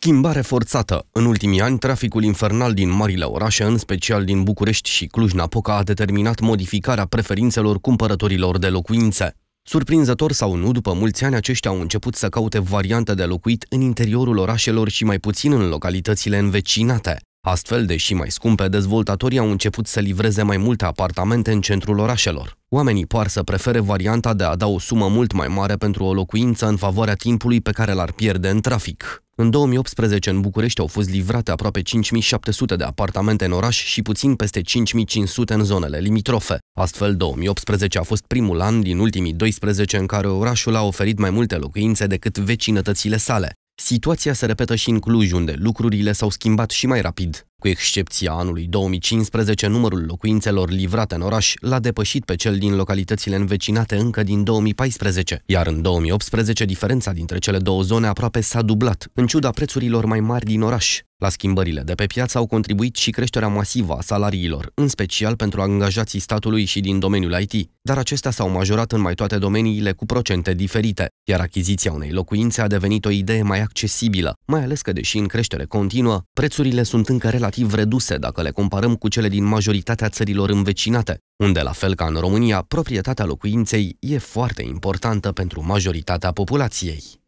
Schimbare forțată. În ultimii ani, traficul infernal din marile orașe, în special din București și Cluj-Napoca, a determinat modificarea preferințelor cumpărătorilor de locuințe. Surprinzător sau nu, după mulți ani aceștia au început să caute variante de locuit în interiorul orașelor și mai puțin în localitățile învecinate. Astfel, deși mai scumpe, dezvoltatorii au început să livreze mai multe apartamente în centrul orașelor. Oamenii par să prefere varianta de a da o sumă mult mai mare pentru o locuință în favoarea timpului pe care l-ar pierde în trafic. În 2018, în București au fost livrate aproape 5700 de apartamente în oraș și puțin peste 5500 în zonele limitrofe. Astfel, 2018 a fost primul an din ultimii 12 în care orașul a oferit mai multe locuințe decât vecinătățile sale. Situația se repetă și în Cluj, unde lucrurile s-au schimbat și mai rapid. Cu excepția anului 2015, numărul locuințelor livrate în oraș l-a depășit pe cel din localitățile învecinate încă din 2014, iar în 2018 diferența dintre cele două zone aproape s-a dublat, în ciuda prețurilor mai mari din oraș. La schimbările de pe piață au contribuit și creșterea masivă a salariilor, în special pentru angajații statului și din domeniul IT, dar acestea s-au majorat în mai toate domeniile cu procente diferite, iar achiziția unei locuințe a devenit o idee mai accesibilă, mai ales că, deși în creștere continuă, prețurile sunt încă relativ reduse dacă le comparăm cu cele din majoritatea țărilor învecinate, unde, la fel ca în România, proprietatea locuinței e foarte importantă pentru majoritatea populației.